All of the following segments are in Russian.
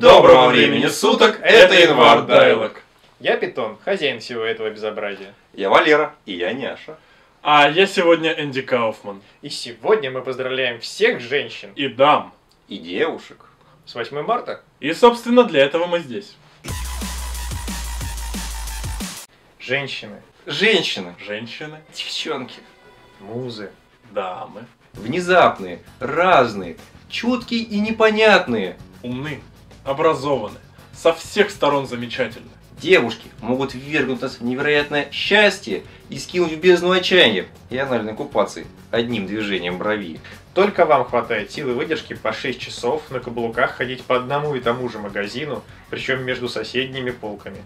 Доброго времени суток, это Инвар Дайлок. Я Питон, хозяин всего этого безобразия. Я Валера, и я Няша. А я сегодня Энди Кауфман. И сегодня мы поздравляем всех женщин И дам. И девушек. с 8 марта. И, собственно, для этого мы здесь. Женщины, Женщины, Женщины, девчонки. музы, дамы, Внезапные, разные, чуткие и непонятные. умны, образованы, со всех сторон замечательны. Девушки могут ввергнуть нас в невероятное счастье и скинуть в бездну отчаяния и анальной оккупации одним движением брови. Только вам хватает силы выдержки по 6 часов на каблуках ходить по одному и тому же магазину, причем между соседними полками.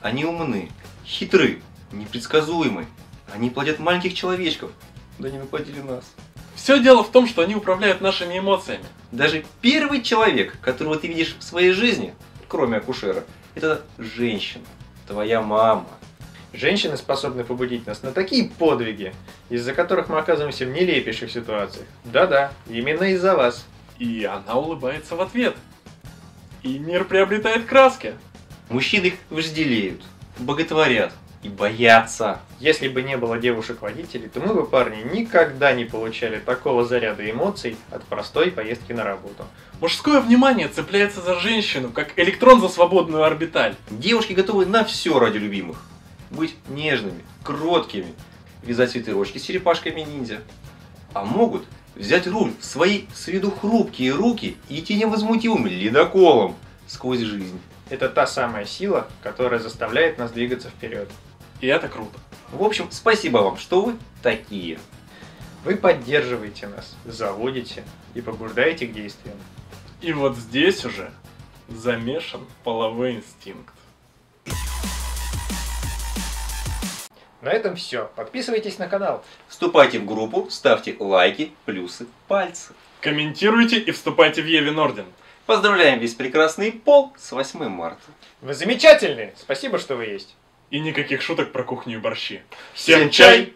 Они умны, хитры, непредсказуемы. Они плодят маленьких человечков. Да не наплодили нас. Все дело в том, что они управляют нашими эмоциями. Даже первый человек, которого ты видишь в своей жизни, кроме акушера, это женщина, твоя мама. Женщины способны побудить нас на такие подвиги, из-за которых мы оказываемся в нелепейших ситуациях. Да-да, именно из-за вас. И она улыбается в ответ. И мир приобретает краски. Мужчины их вожделеют, боготворят и боятся. Если бы не было девушек-водителей, то мы бы, парни, никогда не получали такого заряда эмоций от простой поездки на работу. Мужское внимание цепляется за женщину, как электрон за свободную орбиталь. Девушки готовы на все ради любимых. Быть нежными, кроткими, вязать свитерочки с черепашками ниндзя. А могут взять руль в свои с виду хрупкие руки и идти невозмутимым ледоколом сквозь жизнь. Это та самая сила, которая заставляет нас двигаться вперед. И это круто. В общем, спасибо вам, что вы такие. Вы поддерживаете нас, заводите и побуждаете к действиям. И вот здесь уже замешан половой инстинкт. На этом все. Подписывайтесь на канал. Вступайте в группу, ставьте лайки, плюсы, пальцы. Комментируйте и вступайте в Евин Орден. Поздравляем весь прекрасный пол с 8 марта. Вы замечательные! Спасибо, что вы есть. И никаких шуток про кухню и борщи. Всем чай!